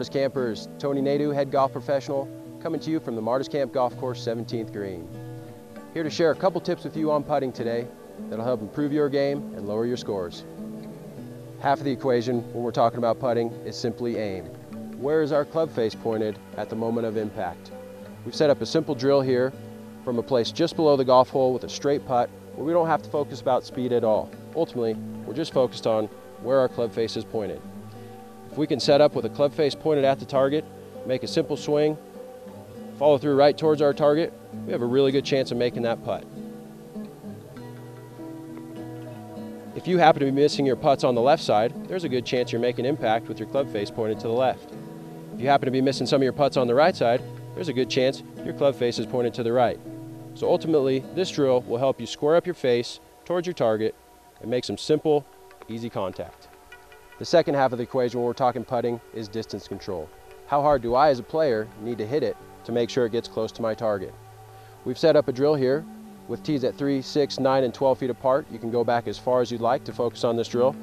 Martis Campers, Tony Neadeau, head golf professional, coming to you from the Martis Camp Golf Course 17th Green. Here to share a couple tips with you on putting today that'll help improve your game and lower your scores. Half of the equation when we're talking about putting is simply aim. Where is our club face pointed at the moment of impact? We've set up a simple drill here from a place just below the golf hole with a straight putt where we don't have to focus about speed at all. Ultimately, we're just focused on where our club face is pointed. If we can set up with a club face pointed at the target, make a simple swing, follow through right towards our target, we have a really good chance of making that putt. If you happen to be missing your putts on the left side, there's a good chance you're making impact with your club face pointed to the left. If you happen to be missing some of your putts on the right side, there's a good chance your club face is pointed to the right. So ultimately, this drill will help you square up your face towards your target and make some simple, easy contact. The second half of the equation when we're talking putting is distance control. How hard do I as a player need to hit it to make sure it gets close to my target? We've set up a drill here with tees at 3, 6, 9, and 12 feet apart. You can go back as far as you'd like to focus on this drill.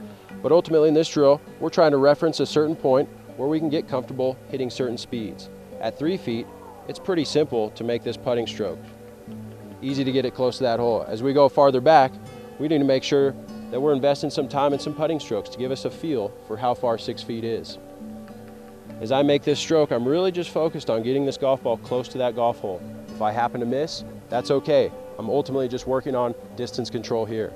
But ultimately in this drill, we're trying to reference a certain point where we can get comfortable hitting certain speeds. At 3 feet, it's pretty simple to make this putting stroke. Easy to get it close to that hole. As we go farther back, we need to make sure that we're investing some time in some putting strokes to give us a feel for how far six feet is. As I make this stroke, I'm really just focused on getting this golf ball close to that golf hole. If I happen to miss, that's okay. I'm ultimately just working on distance control here.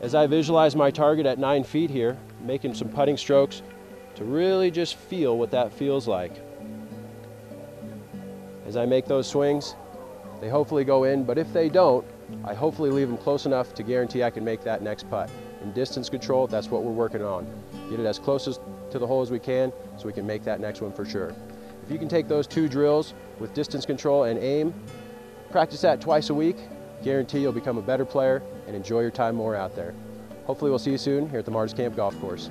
As I visualize my target at nine feet here, making some putting strokes to really just feel what that feels like. As I make those swings, they hopefully go in, but if they don't, I hopefully leave them close enough to guarantee I can make that next putt. In distance control, that's what we're working on. Get it as close as, to the hole as we can so we can make that next one for sure. If you can take those two drills with distance control and aim, practice that twice a week, guarantee you'll become a better player and enjoy your time more out there. Hopefully we'll see you soon here at the Martis Camp Golf Course.